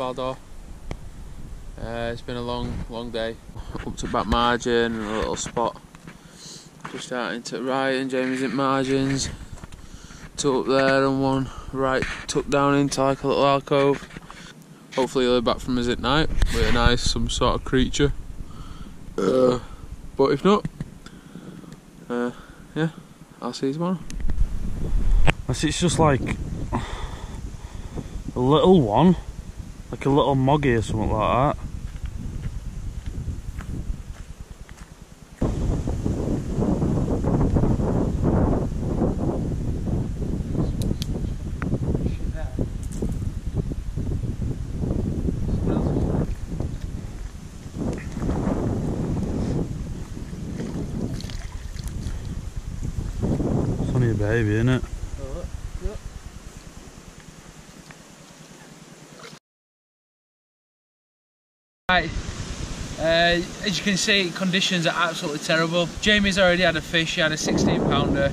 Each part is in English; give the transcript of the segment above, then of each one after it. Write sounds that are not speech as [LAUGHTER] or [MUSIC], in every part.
are, uh, it's been a long, long day. Up to back margin a little spot. Just starting to right and Jamie's at margins. Two up there and one right tucked down into like a little alcove. Hopefully he'll be back from us at night with a nice some sort of creature. Uh, but if not, uh, yeah, I'll see you tomorrow. It's just like a little one, like a little moggy or something like that. Baby, it? Right. As you can see, conditions are absolutely terrible. Jamie's already had a fish, he had a 16 pounder,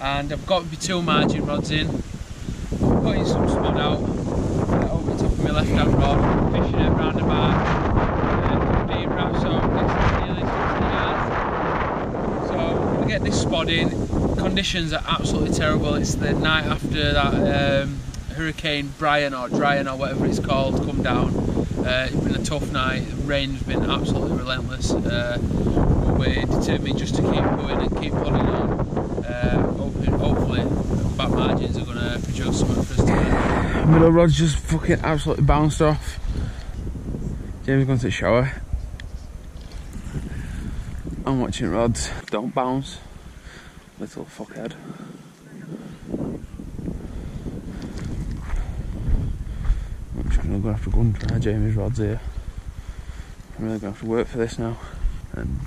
and I've got two margin rods in. I'm putting some spud out uh, over the top of my left hand rod, fishing it round 15 wraps, so it's nearly 60 yards. So I'm get this spot in. Conditions are absolutely terrible. It's the night after that um, Hurricane Brian or Dryan or whatever it's called come down. Uh, it's been a tough night. Rain's been absolutely relentless. Uh, we're determined just to keep going and keep plodding on. Uh, hopefully, back margins are going to produce something for us tonight. Middle rod's just fucking absolutely bounced off. James going to shower. I'm watching rods. Don't bounce, little fuckhead. I'm just gonna go have to go and try Jamie's rods here. I'm really gonna have to work for this now. And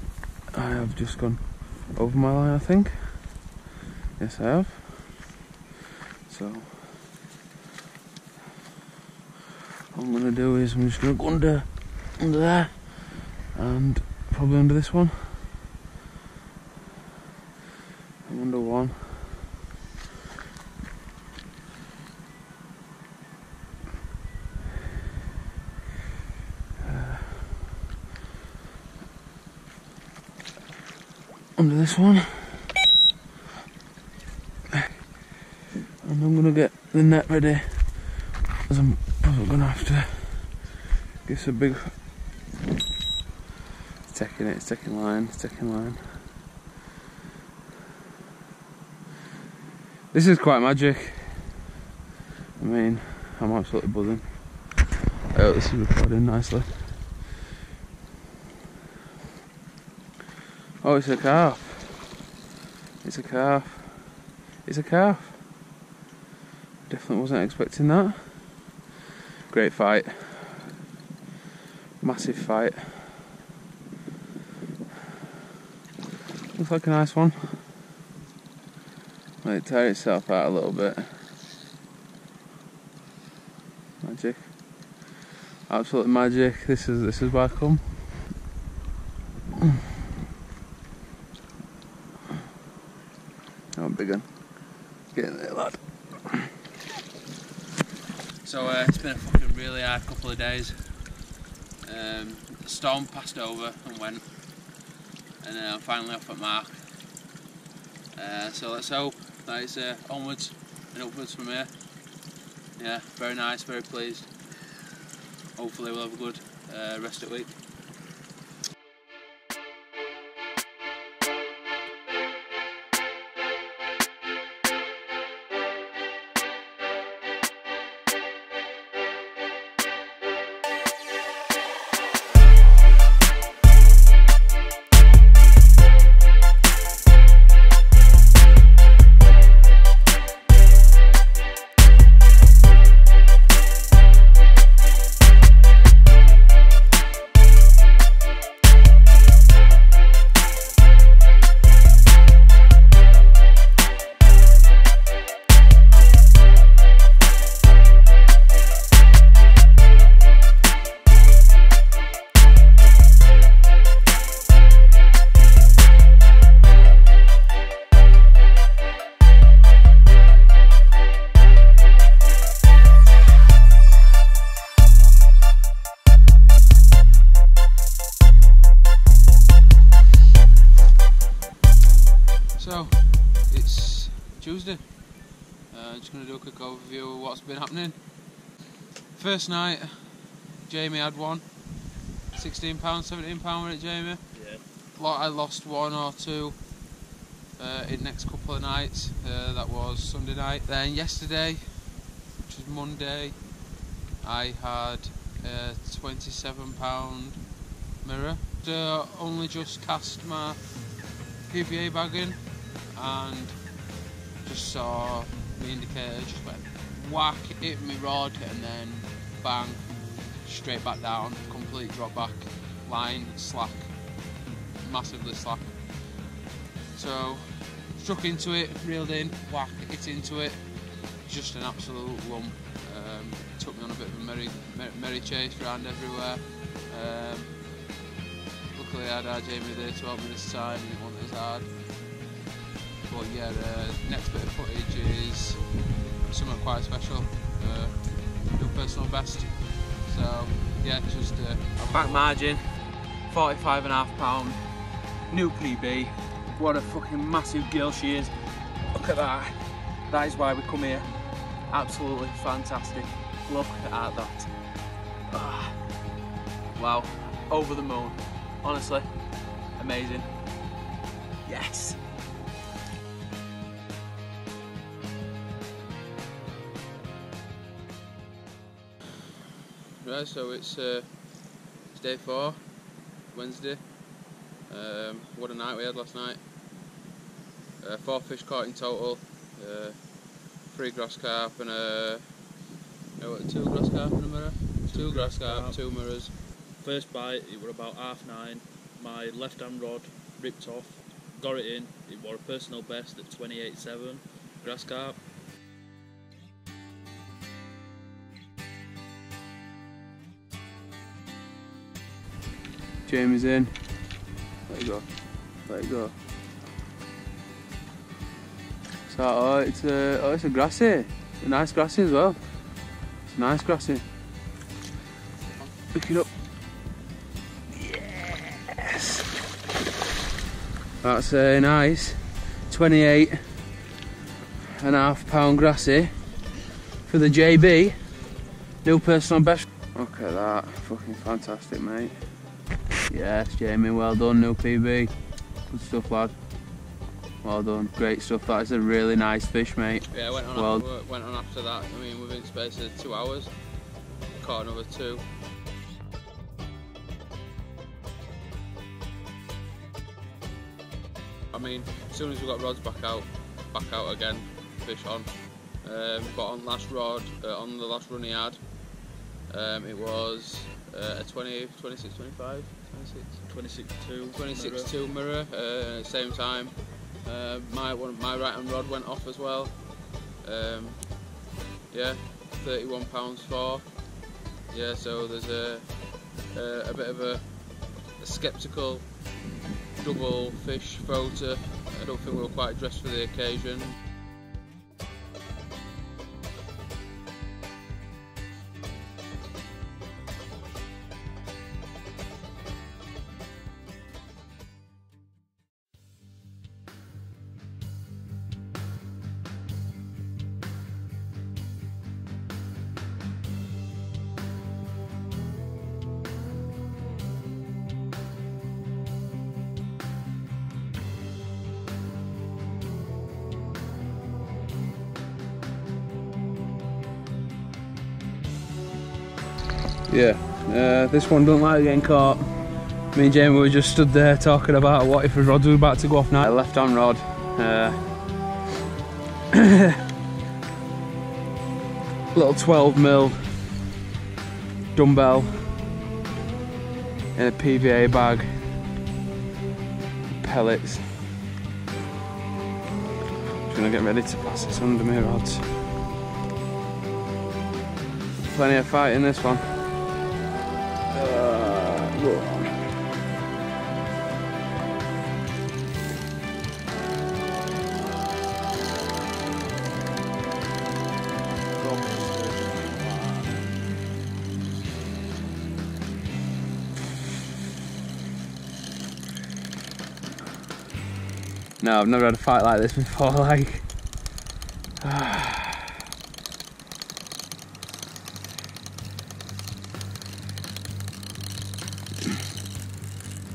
I have just gone over my line, I think. Yes, I have. So what I'm gonna do is I'm just gonna go under under there and probably under this one. I'm under one. Uh, under this one. And I'm gonna get the net ready as I'm gonna have to get some big it's taking it, it's taking line, it's taking line. This is quite magic. I mean, I'm absolutely buzzing. I hope this is recording nicely. Oh, it's a calf. It's a calf. It's a calf. Definitely wasn't expecting that. Great fight. Massive fight. Looks like a nice one. Might tire itself out a little bit. Magic. Absolute magic. This is this is why I come. Oh, big one. Get in there, lad. So uh, it's been a fucking really hard couple of days. Um, the storm passed over and went, and then I'm finally off at mark. Uh, so let's hope that it's uh, onwards and upwards from here. Yeah, very nice, very pleased. Hopefully we'll have a good uh, rest of the week. Quick overview of what's been happening. First night, Jamie had one. £16, £17 with it, Jamie? Yeah. I lost one or two uh, in next couple of nights. Uh, that was Sunday night. Then yesterday, which was Monday, I had a £27 mirror. Uh, only just cast my PVA bag in and just saw the indicator just went whack, hit me rod and then bang, straight back down, complete drop back, line slack, massively slack. So struck into it, reeled in, whack, hit into it, just an absolute lump. Um, took me on a bit of a merry, merry, chase around everywhere. Um, luckily I had our Jamie there to help me this time and it wasn't as hard. But yeah, the next bit of footage is something quite special. Uh, new personal best. So yeah, just uh, a back margin, 45 and a half pound, new PB. What a fucking massive girl she is. Look at that. That is why we come here. Absolutely fantastic. Look at that. Ah. Wow. Over the moon. Honestly, amazing. Yes. Right, so it's, uh, it's day four, Wednesday. Um, what a night we had last night. Uh, four fish caught in total. Uh, three grass carp and a no, two grass carp and a mirror. Two, grass carp, carp. two mirrors. First bite, it were about half nine. My left hand rod ripped off, got it in. It were a personal best at 28.7 grass carp. Jamie's in. Let it go. Let it go. So oh, it's a uh, oh, it's a grassy. A nice grassy as well. It's a nice grassy. Pick it up. Yes. That's a nice 28 and a half pound grassy for the JB. New personal best. Look at that. Fucking fantastic, mate. Yes, Jamie, well done, new PB. Good stuff, lad. Well done, great stuff. That is a really nice fish, mate. Yeah, went on, Well- after, went on after that. I mean, within space of two hours, caught another two. I mean, as soon as we got rods back out, back out again, fish on. Um, got on last rod, uh, on the last run he had. Um, it was uh, a 20, 26, 25, 26. 26.2. 26 2 mirror uh, same time. Uh, my one, my right hand rod went off as well. Um, yeah, 31 pounds for. Yeah, so there's a a, a bit of a, a sceptical double fish photo. I don't think we were quite dressed for the occasion. Yeah, uh, this one don't like getting caught. Me and Jamie were just stood there talking about what if his rod was about to go off now. Left on rod. Uh, [COUGHS] little 12 mil dumbbell in a PVA bag. Pellets. Just gonna get ready to pass this under my rods. Plenty of fight in this one. No, I've never had a fight like this before, [LAUGHS] like. [SIGHS]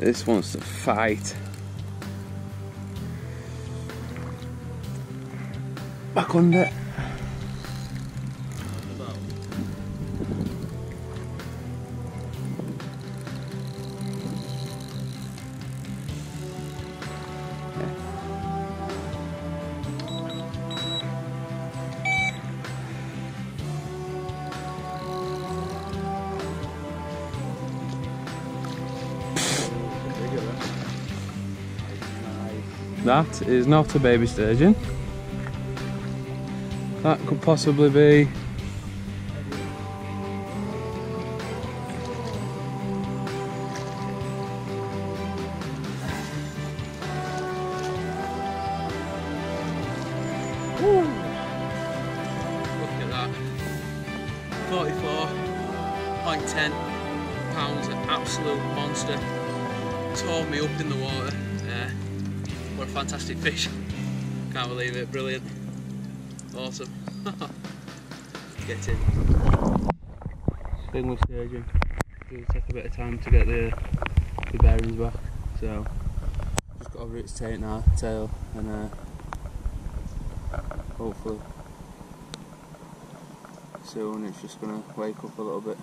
this wants to fight. Back under. That is not a baby sturgeon. That could possibly be Look at that. 44.10 pounds, an absolute monster. Tore me up in the water. What a fantastic fish. Can't believe it, brilliant. Awesome. [LAUGHS] Get in. thing with sturgeon. It'll take a bit of time to get the, the bearings back. So just got over its tail now, tail, and uh, hopefully soon it's just gonna wake up a little bit.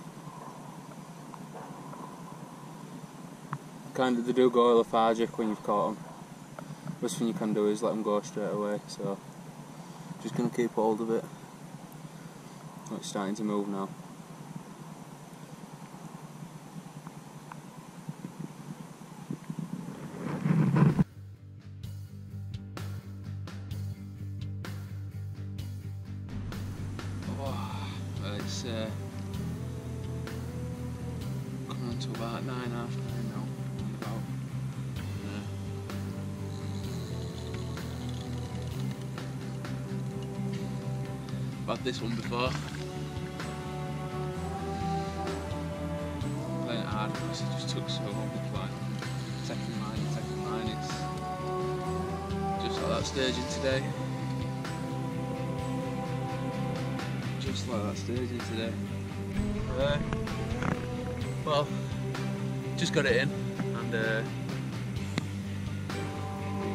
Kind of they do go lethargic when you've caught them. Best thing you can do is let them go straight away. So just gonna keep hold of it. It's starting to move now. I've had this one before. Playing it hard because it just took so long to find. Second line, second line, it's just like that sturgeon today. Just like that sturgeon today. Uh, well, just got it in, and uh,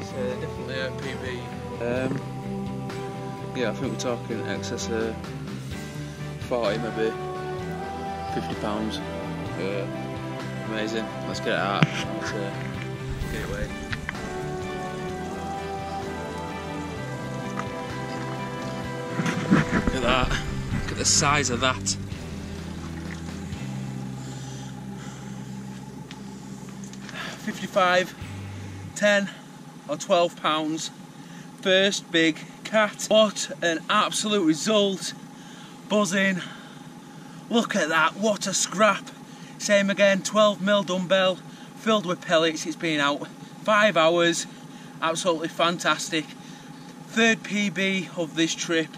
it's uh, definitely a PB. Um, yeah, I think we're talking excess of 40, maybe 50 pounds. Uh, amazing. Let's get it out. Let's uh, get it weighed. Look at that. Look at the size of that. Fifty-five, ten, or 12 pounds. First big cat. What an absolute result. Buzzing. Look at that, what a scrap. Same again, 12 mil dumbbell, filled with pellets. It's been out five hours. Absolutely fantastic. Third PB of this trip.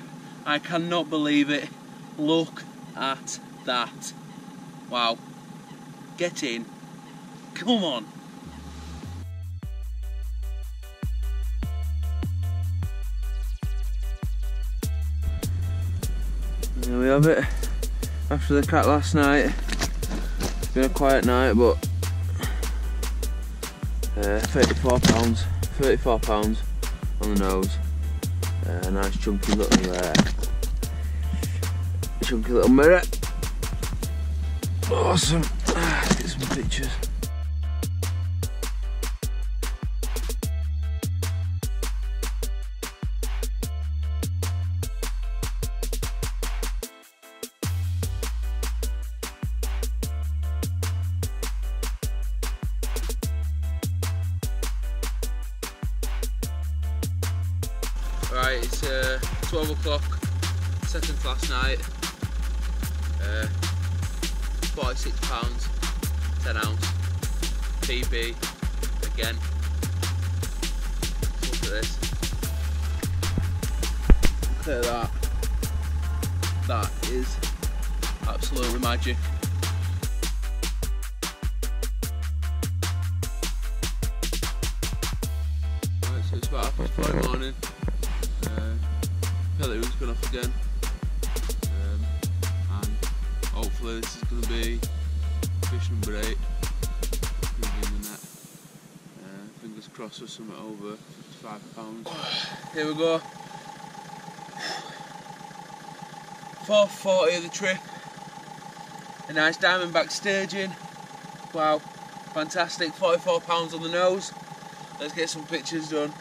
I cannot believe it. Look at that. Wow. Get in. Come on. We have it. After the cat last night, it's been a quiet night, but uh, 34 pounds, 34 pounds on the nose. Uh, nice chunky little, uh, chunky little mirror. Awesome. Get some pictures. O'clock, second last night. Uh, 46 pounds, 10 ounce. PB again. Look at this. Look at that. That is absolutely magic. Right, so it's about half past morning. Has gone off again. Um, and hopefully this is going to be fish number eight. Gonna be in the net. Uh, fingers crossed for something over five pounds. Here we go. 440 of the trip. A nice diamondback sturgeon. Wow, fantastic. 44 pounds on the nose. Let's get some pictures done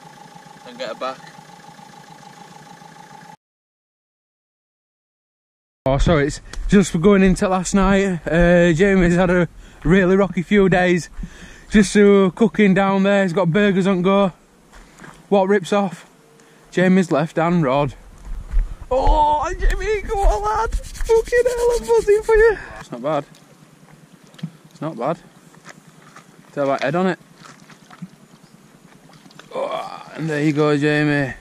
and get her back. Oh, so it's just for going into last night. Uh, Jamie's had a really rocky few days. Just uh, cooking down there. He's got burgers on go. What rips off? Jamie's left hand rod. Oh, Jamie, go on, lad. Fucking hell, I'm buzzing for you. It's not bad. It's not bad. Tell that head on it. Oh, and there you go, Jamie.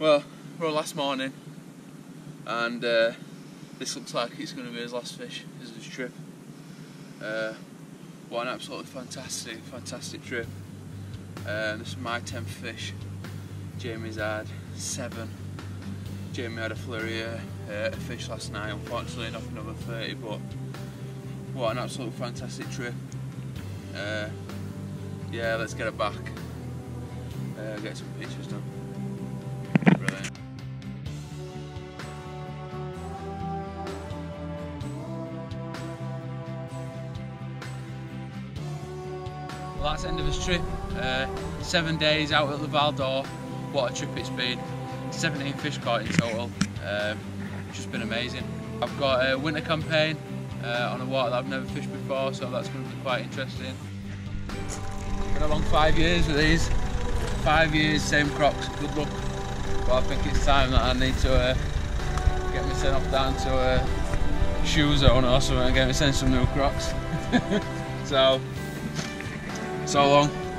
Well, we're last morning, and uh, this looks like it's going to be his last fish. His trip. Uh, what an absolutely fantastic, fantastic trip. Uh, this is my 10th fish. Jamie's had seven. Jamie had a flurry of uh, fish last night, unfortunately nothing over 30, but what an absolute fantastic trip. Uh, yeah, let's get it back. Uh, get some pictures done. That's the end of his trip. Uh, seven days out at the Val d'Or. What a trip it's been. 17 fish caught in total. Um, just been amazing. I've got a winter campaign uh, on a water that I've never fished before, so that's going to be quite interesting. Been along five years with these. Five years, same crocs. Good luck. But I think it's time that I need to uh, get off down to a shoe zone or something and get me sent some new crocs. [LAUGHS] so, so long.